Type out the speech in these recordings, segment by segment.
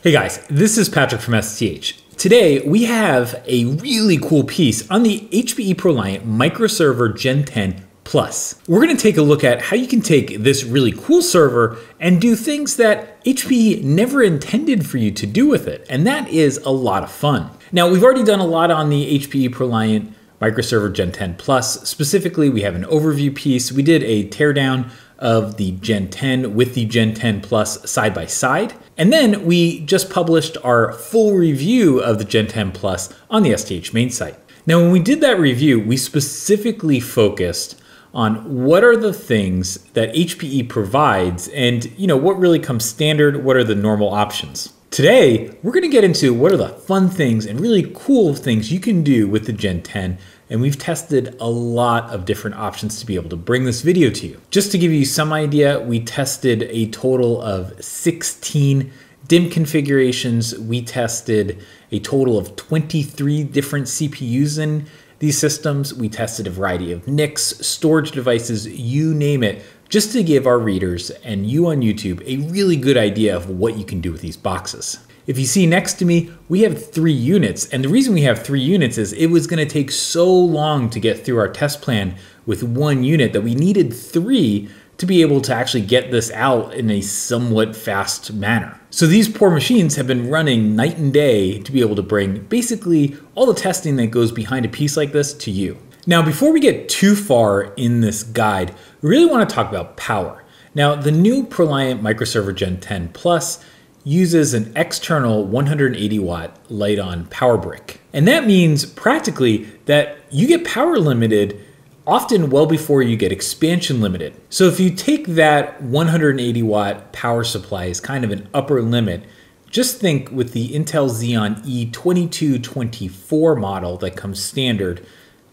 Hey guys, this is Patrick from STH. Today we have a really cool piece on the HPE ProLiant Microserver Gen 10 Plus. We're going to take a look at how you can take this really cool server and do things that HPE never intended for you to do with it, and that is a lot of fun. Now we've already done a lot on the HPE ProLiant Microserver Gen 10 Plus. Specifically, we have an overview piece. We did a teardown of the Gen 10 with the Gen 10 Plus side by side. And then we just published our full review of the Gen 10 Plus on the STH main site. Now, when we did that review, we specifically focused on what are the things that HPE provides and you know what really comes standard, what are the normal options. Today, we're going to get into what are the fun things and really cool things you can do with the Gen 10 and we've tested a lot of different options to be able to bring this video to you. Just to give you some idea, we tested a total of 16 DIMM configurations. We tested a total of 23 different CPUs in these systems. We tested a variety of NICs, storage devices, you name it, just to give our readers and you on YouTube a really good idea of what you can do with these boxes. If you see next to me, we have three units. And the reason we have three units is it was gonna take so long to get through our test plan with one unit that we needed three to be able to actually get this out in a somewhat fast manner. So these poor machines have been running night and day to be able to bring basically all the testing that goes behind a piece like this to you. Now, before we get too far in this guide, we really wanna talk about power. Now, the new ProLiant Microserver Gen 10 Plus uses an external 180 watt Lite-On power brick. And that means practically that you get power limited often well before you get expansion limited. So if you take that 180 watt power supply as kind of an upper limit, just think with the Intel Xeon E2224 model that comes standard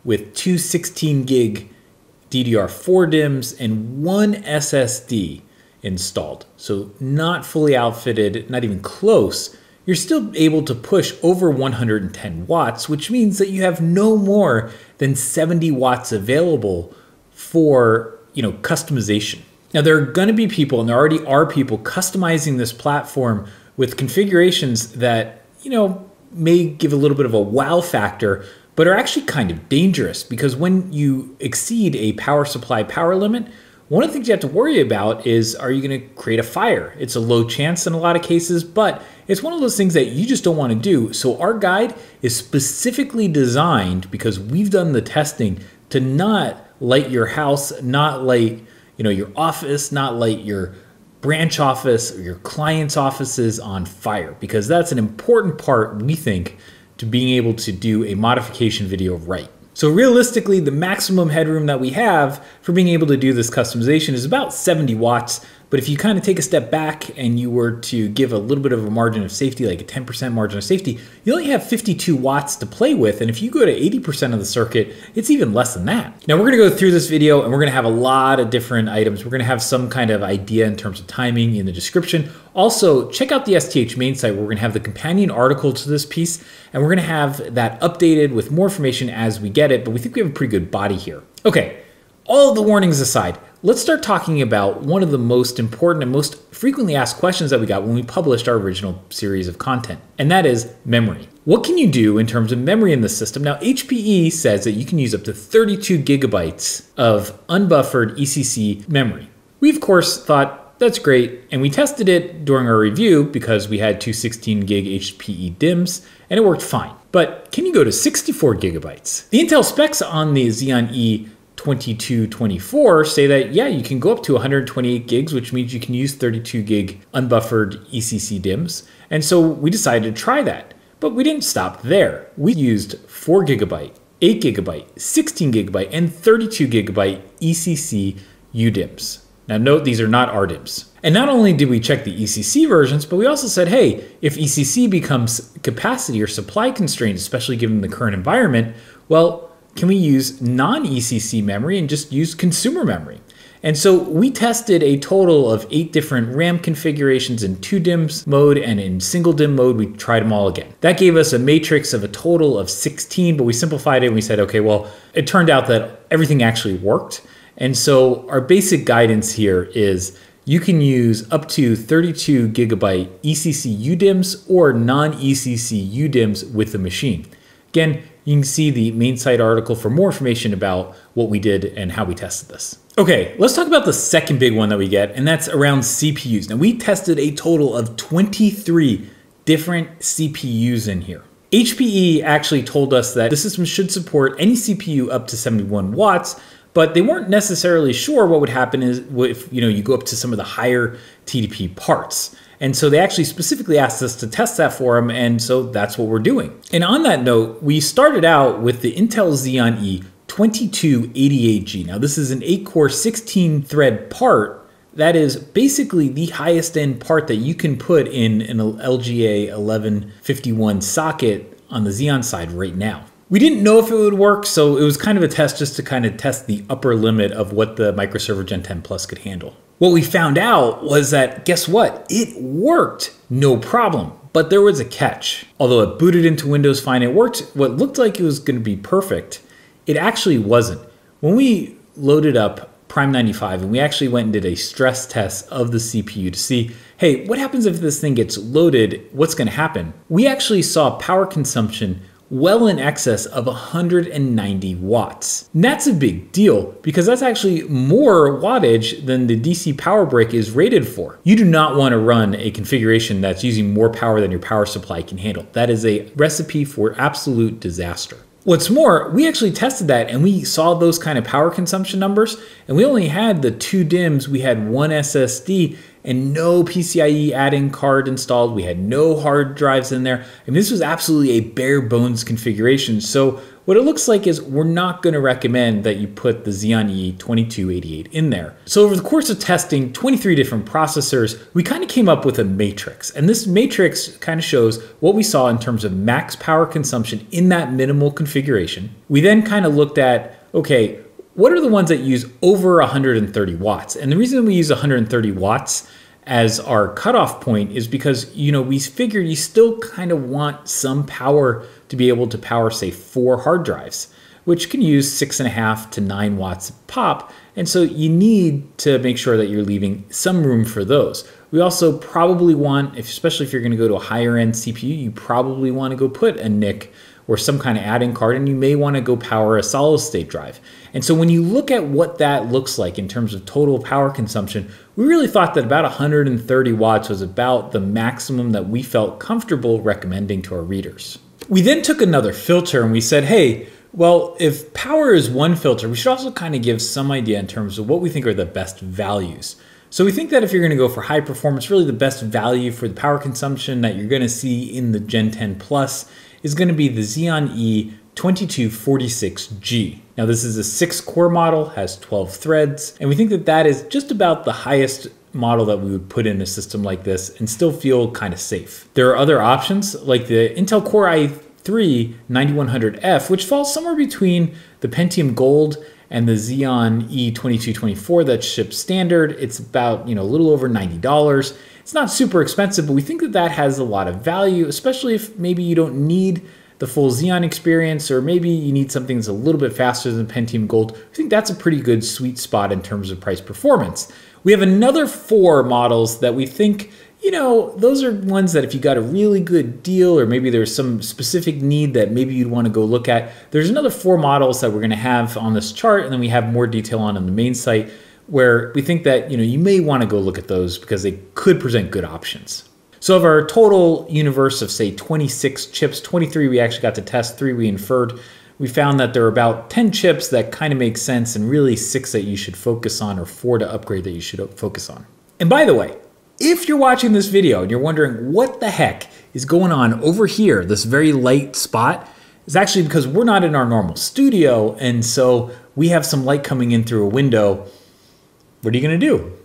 with two 16 gig DDR4 DIMMs and one SSD, installed. So not fully outfitted, not even close, you're still able to push over 110 watts, which means that you have no more than 70 watts available for, you know, customization. Now there are going to be people and there already are people customizing this platform with configurations that, you know, may give a little bit of a wow factor, but are actually kind of dangerous because when you exceed a power supply power limit, one of the things you have to worry about is are you going to create a fire? It's a low chance in a lot of cases, but it's one of those things that you just don't want to do. So our guide is specifically designed because we've done the testing to not light your house, not light, you know, your office, not light your branch office or your client's offices on fire because that's an important part we think to being able to do a modification video right. So realistically, the maximum headroom that we have for being able to do this customization is about 70 watts, but if you kind of take a step back and you were to give a little bit of a margin of safety, like a 10% margin of safety, you only have 52 watts to play with. And if you go to 80% of the circuit, it's even less than that. Now we're gonna go through this video and we're gonna have a lot of different items. We're gonna have some kind of idea in terms of timing in the description. Also, check out the STH main site where we're gonna have the companion article to this piece and we're gonna have that updated with more information as we get it, but we think we have a pretty good body here. Okay, all the warnings aside, let's start talking about one of the most important and most frequently asked questions that we got when we published our original series of content, and that is memory. What can you do in terms of memory in the system? Now, HPE says that you can use up to 32 gigabytes of unbuffered ECC memory. We, of course, thought that's great, and we tested it during our review because we had two 16 gig HPE DIMMs, and it worked fine. But can you go to 64 gigabytes? The Intel specs on the Xeon E 2224 say that, yeah, you can go up to 128 gigs, which means you can use 32 gig unbuffered ECC DIMMs. And so we decided to try that. But we didn't stop there. We used 4 gigabyte, 8 gigabyte, 16 gigabyte, and 32 gigabyte ECC UDIMMs. Now note these are not RDIMMs. And not only did we check the ECC versions, but we also said, hey, if ECC becomes capacity or supply constrained, especially given the current environment, well, can we use non-ECC memory and just use consumer memory? And so we tested a total of eight different RAM configurations in two DIMMs mode and in single DIMM mode, we tried them all again. That gave us a matrix of a total of 16, but we simplified it and we said, okay, well, it turned out that everything actually worked. And so our basic guidance here is you can use up to 32 gigabyte ECC UDIMMs or non-ECC UDIMMs with the machine. Again, you can see the main site article for more information about what we did and how we tested this. Okay, let's talk about the second big one that we get, and that's around CPUs. Now, we tested a total of 23 different CPUs in here. HPE actually told us that the system should support any CPU up to 71 watts, but they weren't necessarily sure what would happen if you know you go up to some of the higher TDP parts. And so they actually specifically asked us to test that for them, and so that's what we're doing. And on that note, we started out with the Intel Xeon E 2288G. Now this is an 8-core 16-thread part that is basically the highest end part that you can put in an LGA 1151 socket on the Xeon side right now. We didn't know if it would work, so it was kind of a test just to kind of test the upper limit of what the microserver Gen 10 Plus could handle. What we found out was that, guess what? It worked, no problem. But there was a catch. Although it booted into Windows fine, it worked what looked like it was going to be perfect. It actually wasn't. When we loaded up Prime 95 and we actually went and did a stress test of the CPU to see, hey, what happens if this thing gets loaded? What's going to happen? We actually saw power consumption well in excess of 190 watts. And that's a big deal because that's actually more wattage than the DC power brick is rated for. You do not want to run a configuration that's using more power than your power supply can handle. That is a recipe for absolute disaster. What's more, we actually tested that and we saw those kind of power consumption numbers and we only had the two DIMMs, we had one SSD and no PCIe add-in card installed. We had no hard drives in there. And this was absolutely a bare bones configuration. So what it looks like is we're not going to recommend that you put the Xeon E2288 in there. So over the course of testing 23 different processors, we kind of came up with a matrix. And this matrix kind of shows what we saw in terms of max power consumption in that minimal configuration. We then kind of looked at, okay, what are the ones that use over 130 watts? And the reason we use 130 watts as our cutoff point is because you know we figure you still kind of want some power to be able to power say four hard drives which can use six and a half to nine watts pop and so you need to make sure that you're leaving some room for those we also probably want especially if you're going to go to a higher end cpu you probably want to go put a nic or some kind of add-in card and you may want to go power a solid state drive. And so when you look at what that looks like in terms of total power consumption, we really thought that about 130 watts was about the maximum that we felt comfortable recommending to our readers. We then took another filter and we said, hey, well, if power is one filter, we should also kind of give some idea in terms of what we think are the best values. So we think that if you're going to go for high performance, really the best value for the power consumption that you're going to see in the Gen 10 Plus is going to be the Xeon E 2246G. Now this is a six core model, has 12 threads, and we think that that is just about the highest model that we would put in a system like this and still feel kind of safe. There are other options like the Intel Core i3 9100F, which falls somewhere between the Pentium Gold and the Xeon E2224 that ships standard. It's about, you know, a little over $90. It's not super expensive, but we think that that has a lot of value, especially if maybe you don't need the full Xeon experience, or maybe you need something that's a little bit faster than Pentium Gold. I think that's a pretty good sweet spot in terms of price performance. We have another four models that we think, you know, those are ones that if you got a really good deal, or maybe there's some specific need that maybe you'd want to go look at, there's another four models that we're going to have on this chart, and then we have more detail on on the main site where we think that you know you may want to go look at those because they could present good options. So of our total universe of say 26 chips, 23 we actually got to test, three we inferred. We found that there are about 10 chips that kind of make sense and really six that you should focus on or four to upgrade that you should focus on. And by the way, if you're watching this video and you're wondering what the heck is going on over here, this very light spot, is actually because we're not in our normal studio and so we have some light coming in through a window what are you going to do?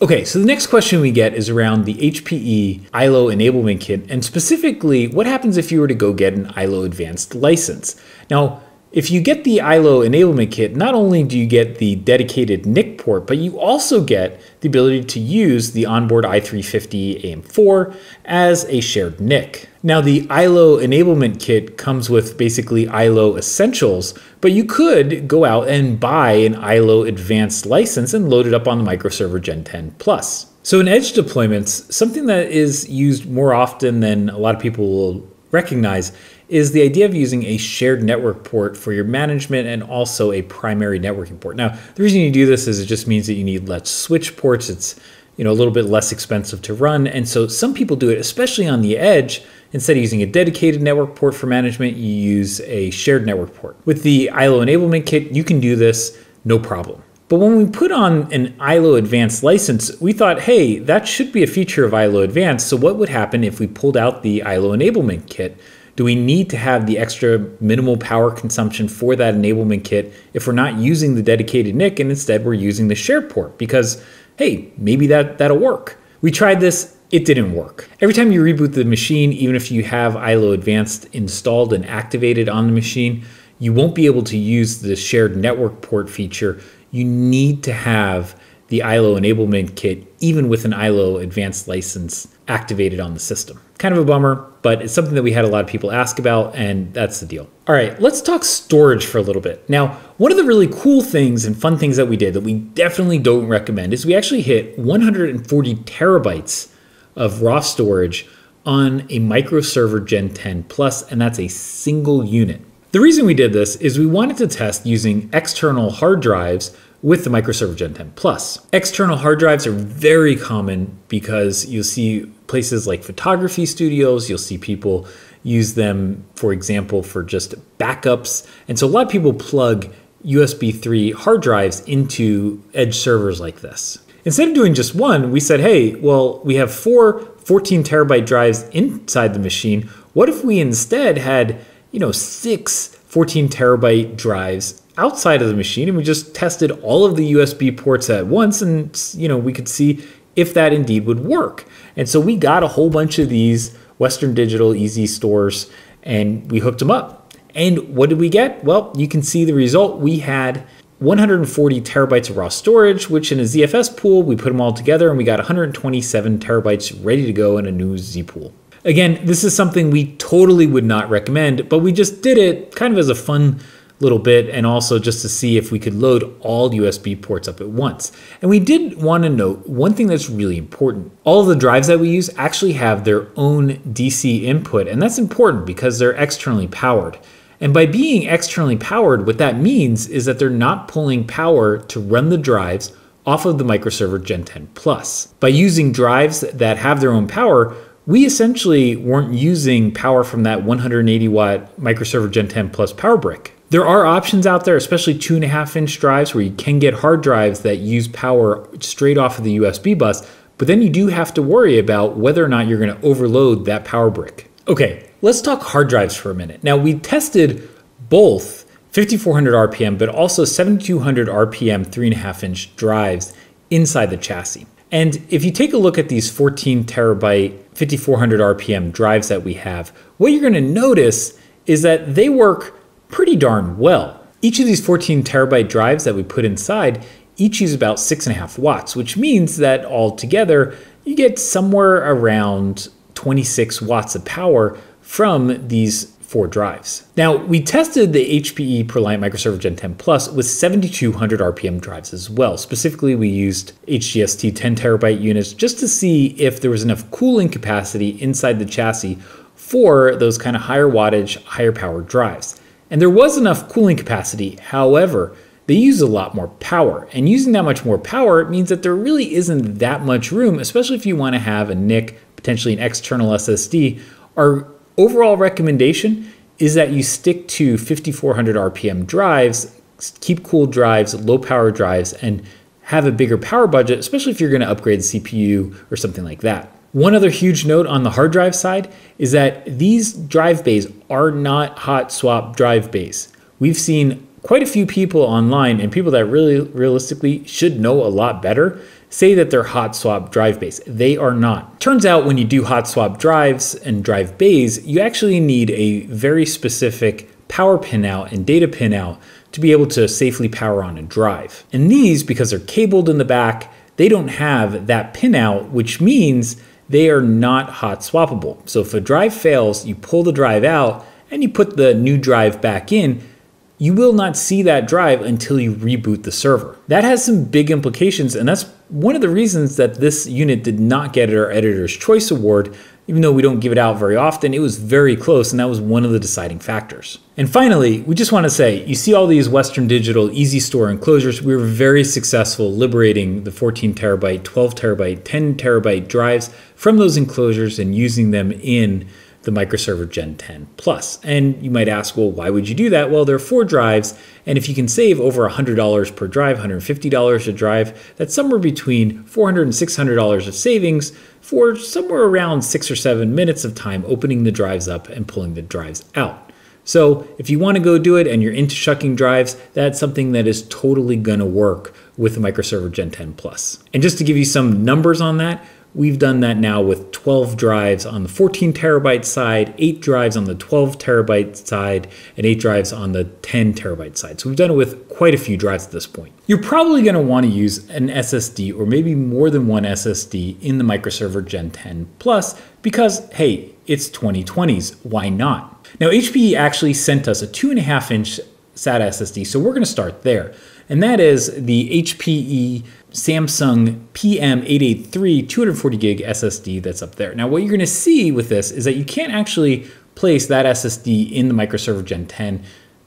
Okay, so the next question we get is around the HPE ILO enablement kit, and specifically, what happens if you were to go get an ILO advanced license? Now, If you get the ILO enablement kit, not only do you get the dedicated NIC port, but you also get the ability to use the onboard i350 AM4 as a shared NIC. Now, the ILO enablement kit comes with basically ILO essentials, but you could go out and buy an ILO advanced license and load it up on the microserver Gen 10 Plus. So in edge deployments, something that is used more often than a lot of people will recognize is the idea of using a shared network port for your management and also a primary networking port. Now, the reason you do this is it just means that you need less switch ports. It's you know a little bit less expensive to run, and so some people do it, especially on the edge. Instead of using a dedicated network port for management, you use a shared network port. With the ILO enablement kit, you can do this no problem. But when we put on an ILO Advanced license, we thought, hey, that should be a feature of ILO Advanced. So what would happen if we pulled out the ILO enablement kit? Do we need to have the extra minimal power consumption for that enablement kit if we're not using the dedicated NIC and instead we're using the share port? Because, hey, maybe that, that'll work. We tried this, it didn't work. Every time you reboot the machine, even if you have ILO Advanced installed and activated on the machine, you won't be able to use the shared network port feature. You need to have the ILO enablement kit, even with an ILO advanced license activated on the system. Kind of a bummer, but it's something that we had a lot of people ask about, and that's the deal. All right, let's talk storage for a little bit. Now, one of the really cool things and fun things that we did that we definitely don't recommend is we actually hit 140 terabytes of raw storage on a microserver Gen 10 Plus, and that's a single unit. The reason we did this is we wanted to test using external hard drives with the microserver Gen 10 Plus. External hard drives are very common because you'll see places like photography studios, you'll see people use them, for example, for just backups. And so a lot of people plug USB 3 hard drives into edge servers like this. Instead of doing just one, we said, hey, well, we have four 14 terabyte drives inside the machine. What if we instead had, you know, six 14 terabyte drives outside of the machine and we just tested all of the USB ports at once and you know we could see if that indeed would work. And so we got a whole bunch of these Western Digital Easystores and we hooked them up. And what did we get? Well, you can see the result. We had 140 terabytes of raw storage, which in a ZFS pool, we put them all together and we got 127 terabytes ready to go in a new zpool. Again, this is something we totally would not recommend, but we just did it kind of as a fun little bit and also just to see if we could load all USB ports up at once. And we did want to note one thing that's really important. All the drives that we use actually have their own DC input, and that's important because they're externally powered. And by being externally powered, what that means is that they're not pulling power to run the drives off of the microserver Gen 10 Plus. By using drives that have their own power, we essentially weren't using power from that 180 watt microserver Gen 10 Plus power brick. There are options out there, especially two and a half inch drives, where you can get hard drives that use power straight off of the USB bus, but then you do have to worry about whether or not you're going to overload that power brick. Okay, let's talk hard drives for a minute. Now, we tested both 5400 RPM, but also 7200 RPM 3.5 inch drives inside the chassis. And if you take a look at these 14 terabyte 5400 RPM drives that we have, what you're going to notice is that they work pretty darn well. Each of these 14 terabyte drives that we put inside each use about six and a half watts, which means that altogether you get somewhere around 26 watts of power from these four drives. Now, we tested the HPE ProLiant Microserver Gen 10 Plus with 7200 RPM drives as well. Specifically, we used HGST 10 terabyte units just to see if there was enough cooling capacity inside the chassis for those kind of higher wattage, higher power drives. And there was enough cooling capacity. However, they use a lot more power. And using that much more power means that there really isn't that much room, especially if you want to have a NIC, potentially an external SSD. Our overall recommendation is that you stick to 5400 RPM drives, keep cool drives, low power drives, and have a bigger power budget, especially if you're going to upgrade CPU or something like that. One other huge note on the hard drive side is that these drive bays are not hot swap drive bays. We've seen quite a few people online and people that really realistically should know a lot better say that they're hot swap drive bays. They are not. Turns out when you do hot swap drives and drive bays, you actually need a very specific power pinout and data pinout to be able to safely power on a drive. And these, because they're cabled in the back, they don't have that pinout, which means they are not hot swappable. So if a drive fails, you pull the drive out and you put the new drive back in, you will not see that drive until you reboot the server. That has some big implications, and that's one of the reasons that this unit did not get our Editor's Choice Award. Even though we don't give it out very often, it was very close, and that was one of the deciding factors. And finally, we just want to say you see all these Western Digital Easystore enclosures. We were very successful liberating the 14 terabyte, 12 terabyte, 10 terabyte drives from those enclosures and using them in the microserver Gen 10 Plus. And you might ask, well, why would you do that? Well, there are four drives, and if you can save over $100 per drive, $150 a drive, that's somewhere between $400 and $600 of savings for somewhere around six or seven minutes of time opening the drives up and pulling the drives out. So if you want to go do it and you're into shucking drives, that's something that is totally going to work with the microserver Gen 10 Plus. And just to give you some numbers on that, We've done that now with 12 drives on the 14 terabyte side, 8 drives on the 12 terabyte side, and 8 drives on the 10 terabyte side. So we've done it with quite a few drives at this point. You're probably going to want to use an SSD or maybe more than one SSD in the microserver Gen 10 Plus because, hey, it's 2020s. Why not? Now, HPE actually sent us a 2.5 inch SATA SSD, so we're going to start there. And that is the HPE Samsung PM883 240 gig SSD that's up there. Now, what you're going to see with this is that you can't actually place that SSD in the microserver Gen 10.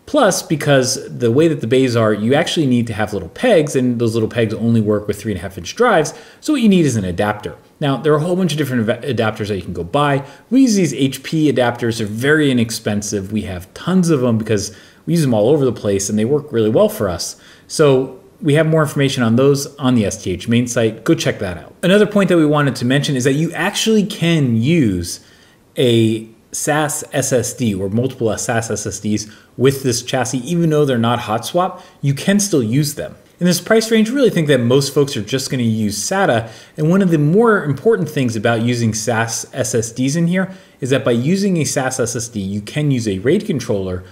Plus, because the way that the bays are, you actually need to have little pegs, and those little pegs only work with 3.5 inch drives. So, what you need is an adapter. Now, there are a whole bunch of different adapters that you can go buy. We use these HP adapters, they're very inexpensive. We have tons of them because we use them all over the place and they work really well for us. So, we have more information on those on the STH main site. Go check that out. Another point that we wanted to mention is that you actually can use a SAS SSD or multiple SAS SSDs with this chassis, even though they're not hot swap, you can still use them. In this price range, really think that most folks are just going to use SATA. And one of the more important things about using SAS SSDs in here is that by using a SAS SSD, you can use a RAID controller,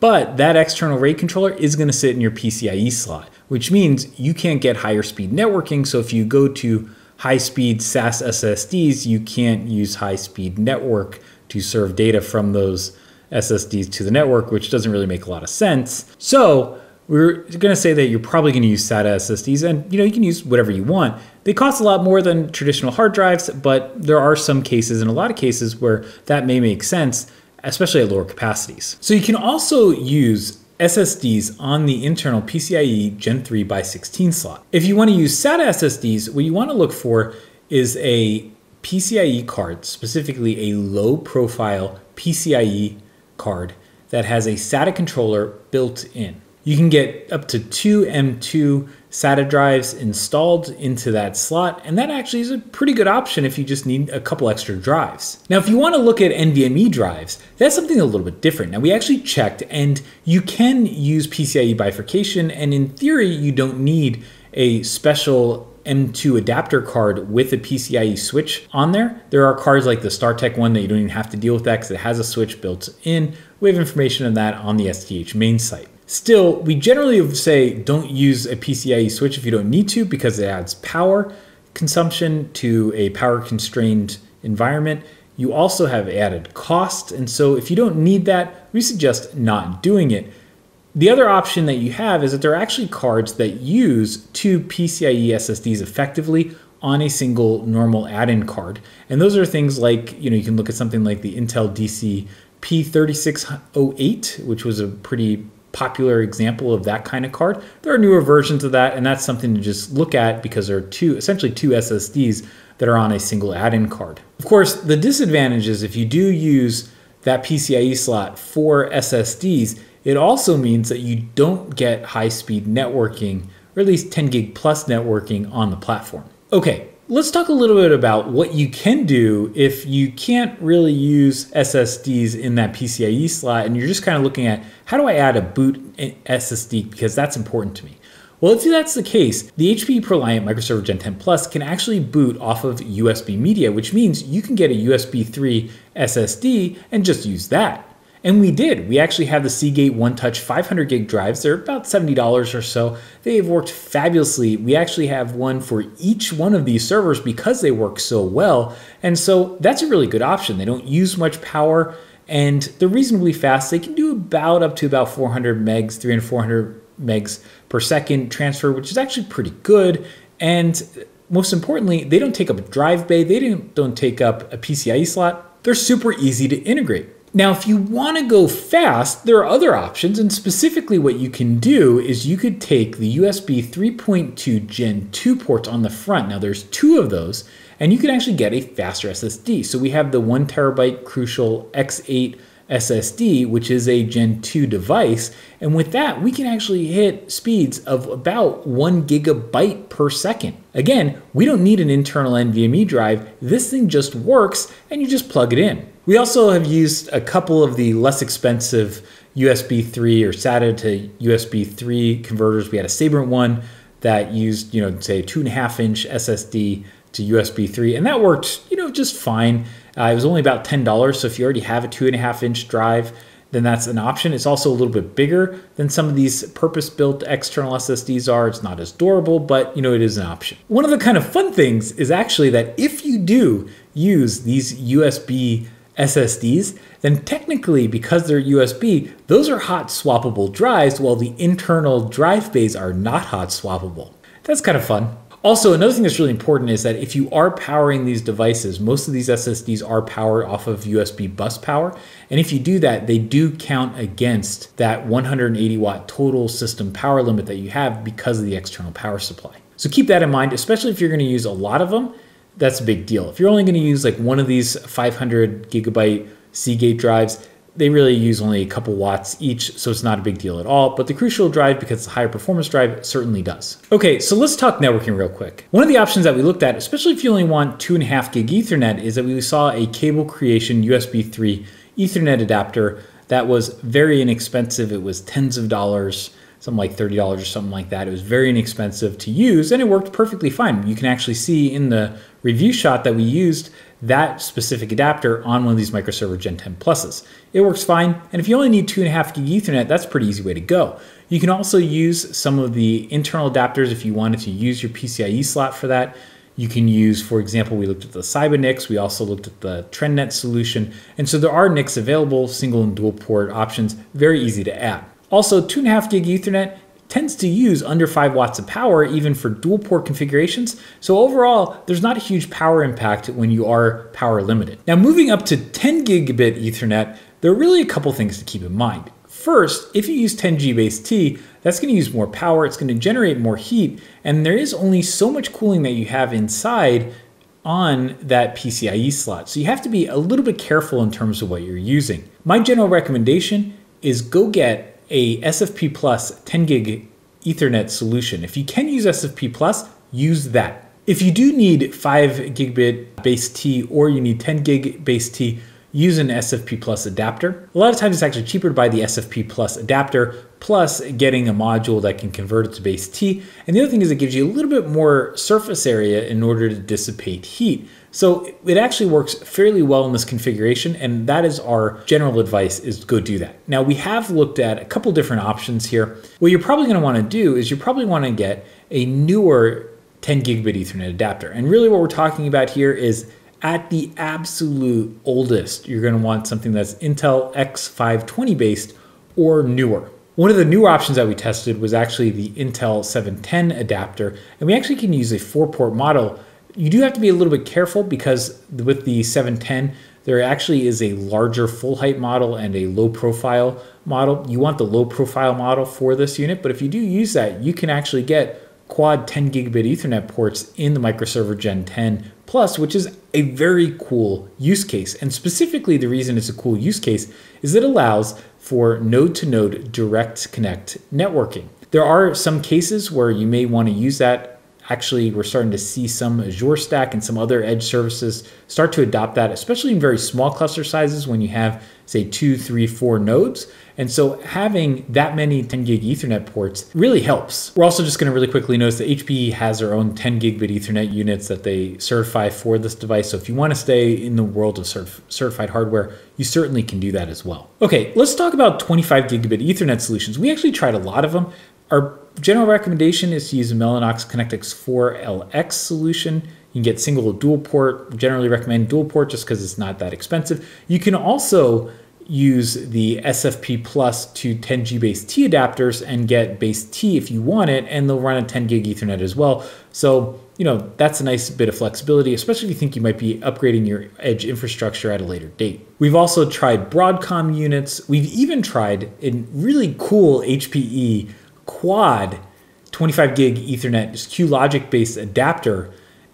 but that external RAID controller is going to sit in your PCIe slot which means you can't get higher speed networking. So if you go to high speed SAS SSDs, you can't use high speed network to serve data from those SSDs to the network, which doesn't really make a lot of sense. So we're going to say that you're probably going to use SATA SSDs, and you know you can use whatever you want. They cost a lot more than traditional hard drives, but there are some cases, and a lot of cases, where that may make sense, especially at lower capacities. So you can also use SSDs on the internal PCIe Gen 3 by 16 slot. If you want to use SATA SSDs, what you want to look for is a PCIe card, specifically a low profile PCIe card that has a SATA controller built in. You can get up to two M2 SATA drives installed into that slot, and that actually is a pretty good option if you just need a couple extra drives. Now, if you want to look at NVMe drives, that's something a little bit different. Now, we actually checked, and you can use PCIe bifurcation, and in theory, you don't need a special M2 adapter card with a PCIe switch on there. There are cards like the StarTech one that you don't even have to deal with that because it has a switch built in. We have information on that on the STH main site. Still, we generally say don't use a PCIe switch if you don't need to because it adds power consumption to a power constrained environment. You also have added cost, and so if you don't need that, we suggest not doing it. The other option that you have is that there are actually cards that use two PCIe SSDs effectively on a single normal add-in card. And those are things like, you know, you can look at something like the Intel DC P3608, which was a pretty popular example of that kind of card. There are newer versions of that, and that's something to just look at because there are two, essentially two SSDs that are on a single add-in card. Of course, the disadvantage is if you do use that PCIe slot for SSDs, it also means that you don't get high-speed networking, or at least 10 gig plus networking on the platform. Okay, let's talk a little bit about what you can do if you can't really use SSDs in that PCIe slot and you're just kind of looking at how do I add a boot SSD because that's important to me. Well, if that's the case, the HP ProLiant Microserver Gen 10 Plus can actually boot off of USB media, which means you can get a USB 3 SSD and just use that. And we did. We actually have the Seagate One Touch 500 gig drives. They're about $70 or so. They have worked fabulously. We actually have one for each one of these servers because they work so well. And so that's a really good option. They don't use much power and they're reasonably fast. They can do about up to about 400 megs, 300 400 megs per second transfer, which is actually pretty good. And most importantly, they don't take up a drive bay. They don't, don't take up a PCIe slot. They're super easy to integrate. Now, if you want to go fast, there are other options, and specifically what you can do is you could take the USB 3.2 Gen 2 ports on the front. Now, there's two of those, and you can actually get a faster SSD. So we have the one terabyte Crucial X8 SSD, which is a Gen 2 device. And with that, we can actually hit speeds of about one gigabyte per second. Again, we don't need an internal NVMe drive. This thing just works and you just plug it in. We also have used a couple of the less expensive USB 3 or SATA to USB 3 converters. We had a Sabrent one that used, you know, say two and a half inch SSD to USB 3, and that worked, you know, just fine. Uh, it was only about $10, so if you already have a two and a half inch drive, then that's an option. It's also a little bit bigger than some of these purpose-built external SSDs are. It's not as durable, but you know, it is an option. One of the kind of fun things is actually that if you do use these USB SSDs, then technically, because they're USB, those are hot swappable drives, while the internal drive bays are not hot swappable. That's kind of fun. Also, another thing that's really important is that if you are powering these devices, most of these SSDs are powered off of USB bus power. And if you do that, they do count against that 180 watt total system power limit that you have because of the external power supply. So keep that in mind, especially if you're going to use a lot of them. That's a big deal. If you're only going to use like one of these 500 gigabyte Seagate drives, they really use only a couple watts each, so it's not a big deal at all. But the Crucial drive, because it's a higher performance drive, certainly does. Okay, so let's talk networking real quick. One of the options that we looked at, especially if you only want two and a half gig Ethernet, is that we saw a CableCreation USB 3 Ethernet adapter that was very inexpensive. It was tens of dollars something like $30 or something like that. It was very inexpensive to use and it worked perfectly fine. You can actually see in the review shot that we used that specific adapter on one of these microserver Gen 10 Pluses. It works fine, and if you only need 2.5 gig Ethernet, that's a pretty easy way to go. You can also use some of the internal adapters if you wanted to use your PCIe slot for that. You can use, for example, we looked at the CyberNICs, we also looked at the TrendNet solution, and so there are NICs available, single and dual port options, very easy to add. Also, 2.5 gig Ethernet tends to use under 5 watts of power even for dual port configurations. So overall, there's not a huge power impact when you are power limited. Now moving up to 10 gigabit Ethernet, there are really a couple things to keep in mind. First, if you use 10G base T, that's going to use more power, it's going to generate more heat, and there is only so much cooling that you have inside on that PCIe slot. So you have to be a little bit careful in terms of what you're using. My general recommendation is go get a SFP Plus 10 gig Ethernet solution. If you can use SFP Plus, use that. If you do need 5 gigabit base T or you need 10 gig base T, use an SFP Plus adapter. A lot of times it's actually cheaper to buy the SFP Plus adapter plus getting a module that can convert it to base T. And the other thing is it gives you a little bit more surface area in order to dissipate heat. So it actually works fairly well in this configuration and that is our general advice is go do that. Now we have looked at a couple different options here. What you're probably gonna wanna do is you probably wanna get a newer 10 gigabit ethernet adapter. And really what we're talking about here is at the absolute oldest, you're gonna want something that's Intel X520 based or newer. One of the newer options that we tested was actually the Intel 710 adapter, and we actually can use a four port model you do have to be a little bit careful because with the 710, there actually is a larger full height model and a low profile model. You want the low profile model for this unit, but if you do use that, you can actually get quad 10 gigabit Ethernet ports in the microserver Gen 10 Plus, which is a very cool use case. And specifically, the reason it's a cool use case is it allows for node to node direct connect networking. There are some cases where you may want to use that actually we're starting to see some Azure Stack and some other edge services start to adopt that, especially in very small cluster sizes when you have, say, two, three, four nodes. And so having that many 10 gig Ethernet ports really helps. We're also just going to really quickly notice that HPE has their own 10 gigabit Ethernet units that they certify for this device. So if you want to stay in the world of certif certified hardware, you certainly can do that as well. Okay, let's talk about 25 gigabit Ethernet solutions. We actually tried a lot of them. Our general recommendation is to use a Mellanox ConnectX 4LX solution. You can get single dual port. Generally recommend dual port just because it's not that expensive. You can also use the SFP Plus to 10G base T adapters and get base T if you want it, and they'll run a 10 gig Ethernet as well. So, you know, that's a nice bit of flexibility, especially if you think you might be upgrading your edge infrastructure at a later date. We've also tried Broadcom units. We've even tried a really cool HPE quad 25 gig Ethernet, just QLogic based adapter.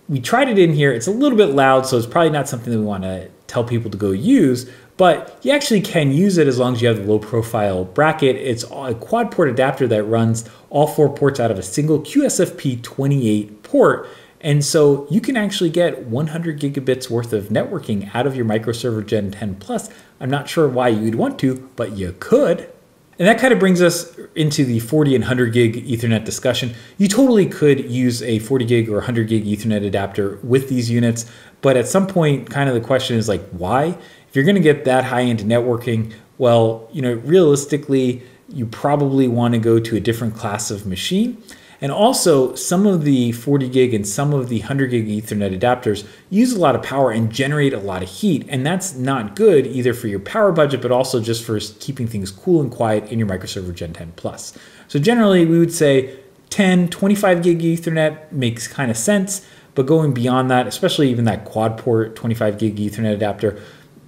We tried it in here. It's a little bit loud, so it's probably not something that we want to tell people to go use, but you actually can use it as long as you have the low profile bracket. It's a quad port adapter that runs all four ports out of a single QSFP 28 port. And so you can actually get 100 gigabits worth of networking out of your microserver Gen 10 Plus. I'm not sure why you'd want to, but you could. And that kind of brings us into the 40 and 100 gig Ethernet discussion. You totally could use a 40 gig or 100 gig Ethernet adapter with these units, but at some point, kind of the question is like, why? If you're going to get that high end networking, well, you know, realistically, you probably want to go to a different class of machine. And also, some of the 40 gig and some of the 100 gig Ethernet adapters use a lot of power and generate a lot of heat. And that's not good either for your power budget, but also just for keeping things cool and quiet in your microserver Gen 10 Plus. So, generally, we would say 10, 25 gig Ethernet makes kind of sense. But going beyond that, especially even that quad port 25 gig Ethernet adapter,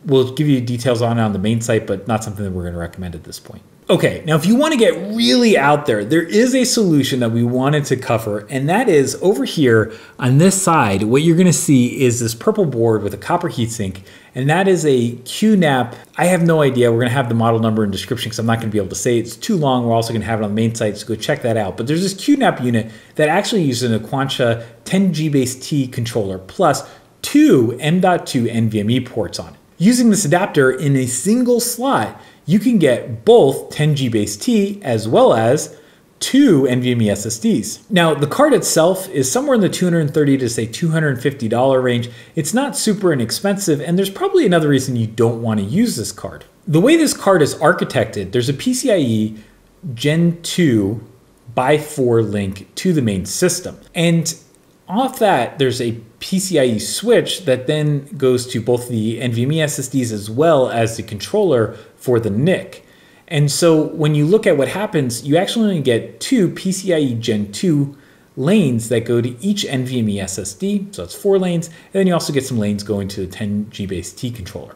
we'll give you details on it on the main site, but not something that we're going to recommend at this point. Okay, now if you want to get really out there, there is a solution that we wanted to cover, and that is over here on this side, what you're going to see is this purple board with a copper heatsink, and that is a QNAP. I have no idea. We're going to have the model number and description because I'm not going to be able to say it. it's too long. We're also going to have it on the main site, so go check that out. But there's this QNAP unit that actually uses an Aquantia 10G base T controller plus two M.2 NVMe ports on it. Using this adapter in a single slot, you can get both 10G base T as well as two NVMe SSDs. Now, the card itself is somewhere in the 230 to say $250 range. It's not super inexpensive, and there's probably another reason you don't want to use this card. The way this card is architected, there's a PCIe Gen 2 by 4 link to the main system. And off that, there's a PCIe switch that then goes to both the NVMe SSDs as well as the controller for the NIC. And so when you look at what happens, you actually only get two PCIe Gen 2 lanes that go to each NVMe SSD. So that's four lanes. And then you also get some lanes going to the 10G base T controller.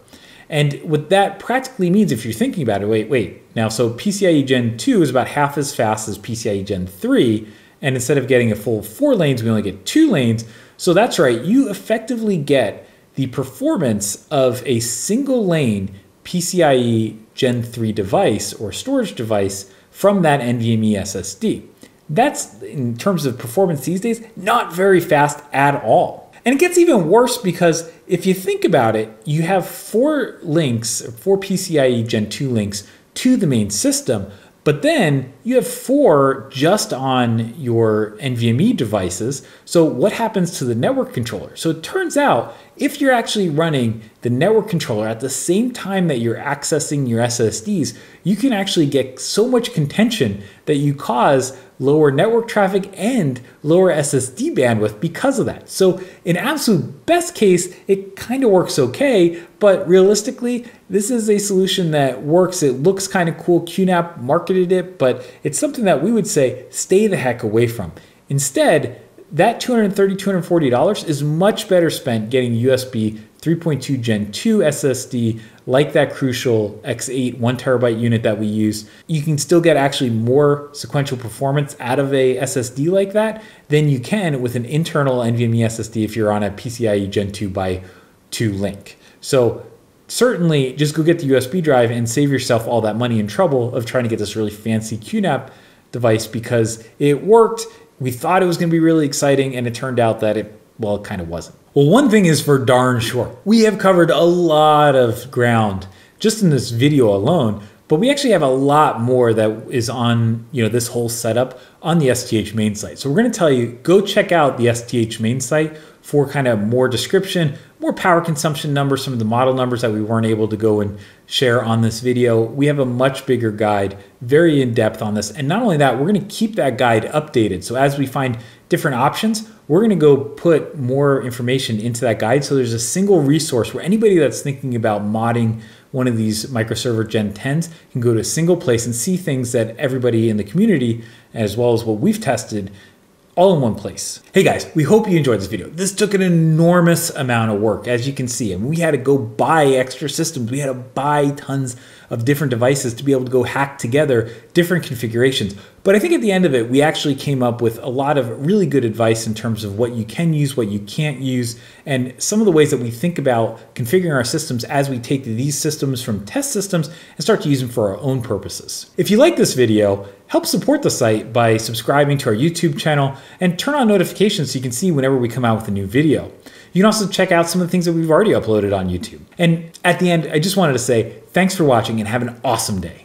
And what that practically means, if you're thinking about it, wait, wait. Now, so PCIe Gen 2 is about half as fast as PCIe Gen 3. And instead of getting a full four lanes, we only get two lanes. So that's right, you effectively get the performance of a single lane PCIe Gen 3 device or storage device from that NVMe SSD. That's, in terms of performance these days, not very fast at all. And it gets even worse because if you think about it, you have four links, four PCIe Gen 2 links to the main system, but then you have four just on your NVMe devices. So what happens to the network controller? So it turns out if you're actually running the network controller at the same time that you're accessing your SSDs, you can actually get so much contention that you cause lower network traffic and lower SSD bandwidth because of that. So in absolute best case, it kind of works okay, but realistically, this is a solution that works. It looks kind of cool. QNAP marketed it, but it's something that we would say stay the heck away from. Instead, that $230, $240 is much better spent getting USB 3.2 Gen 2 SSD like that Crucial X8 one terabyte unit that we use. You can still get actually more sequential performance out of a SSD like that than you can with an internal NVMe SSD if you're on a PCIe Gen 2 by 2 link. So certainly just go get the USB drive and save yourself all that money and trouble of trying to get this really fancy QNAP device because it worked We thought it was going to be really exciting, and it turned out that it, well, it kind of wasn't. Well, one thing is for darn sure. We have covered a lot of ground just in this video alone, but we actually have a lot more that is on, you know, this whole setup on the STH main site. So we're going to tell you, go check out the STH main site for kind of more description, more power consumption numbers, some of the model numbers that we weren't able to go and share on this video. We have a much bigger guide, very in depth on this. And not only that, we're going to keep that guide updated. So as we find different options, we're going to go put more information into that guide. So there's a single resource where anybody that's thinking about modding one of these microserver Gen 10s can go to a single place and see things that everybody in the community, as well as what we've tested, all in one place. Hey guys, we hope you enjoyed this video. This took an enormous amount of work, as you can see, and we had to go buy extra systems. We had to buy tons of different devices to be able to go hack together different configurations. But I think at the end of it, we actually came up with a lot of really good advice in terms of what you can use, what you can't use, and some of the ways that we think about configuring our systems as we take these systems from test systems and start to use them for our own purposes. If you like this video, help support the site by subscribing to our YouTube channel and turn on notifications so you can see whenever we come out with a new video. You can also check out some of the things that we've already uploaded on YouTube. And at the end, I just wanted to say thanks for watching and have an awesome day.